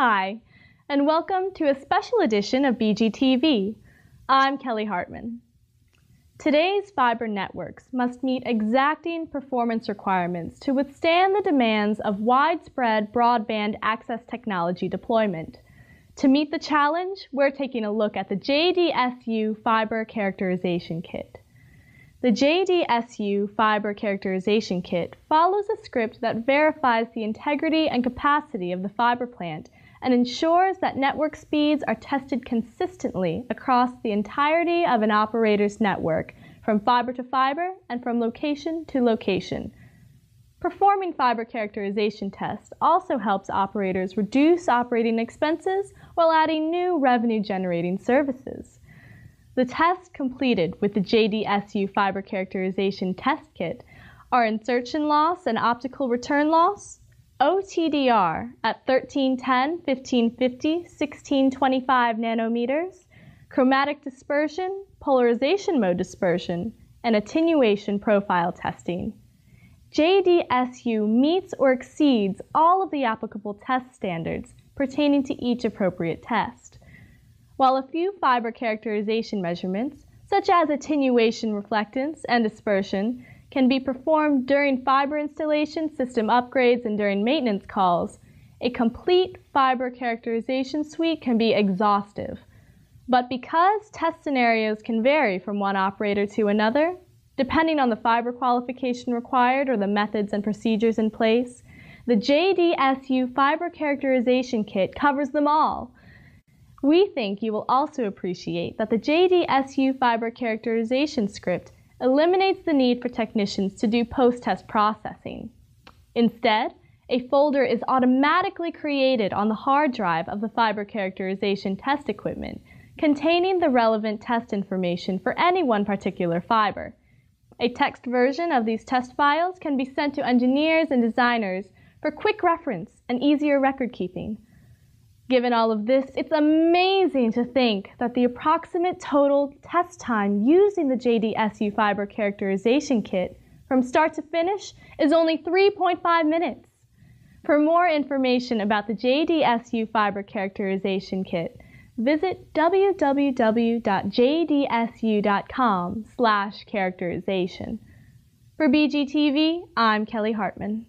Hi, and welcome to a special edition of BGTV. I'm Kelly Hartman. Today's fiber networks must meet exacting performance requirements to withstand the demands of widespread broadband access technology deployment. To meet the challenge, we're taking a look at the JDSU Fiber Characterization Kit. The JDSU Fiber Characterization Kit follows a script that verifies the integrity and capacity of the fiber plant and ensures that network speeds are tested consistently across the entirety of an operator's network, from fiber to fiber and from location to location. Performing fiber characterization tests also helps operators reduce operating expenses while adding new revenue generating services. The tests completed with the JDSU fiber characterization test kit are insertion loss and optical return loss, OTDR at 1310, 1550, 1625 nanometers, chromatic dispersion, polarization mode dispersion, and attenuation profile testing. JDSU meets or exceeds all of the applicable test standards pertaining to each appropriate test. While a few fiber characterization measurements, such as attenuation reflectance and dispersion, can be performed during fiber installation, system upgrades, and during maintenance calls, a complete fiber characterization suite can be exhaustive. But because test scenarios can vary from one operator to another, depending on the fiber qualification required or the methods and procedures in place, the JDSU Fiber Characterization Kit covers them all. We think you will also appreciate that the JDSU Fiber Characterization script eliminates the need for technicians to do post-test processing. Instead, a folder is automatically created on the hard drive of the fiber characterization test equipment containing the relevant test information for any one particular fiber. A text version of these test files can be sent to engineers and designers for quick reference and easier record keeping. Given all of this, it's amazing to think that the approximate total test time using the JDSU fiber characterization kit from start to finish is only 3.5 minutes. For more information about the JDSU fiber characterization kit, visit www.jdsu.com slash characterization. For BGTV, I'm Kelly Hartman.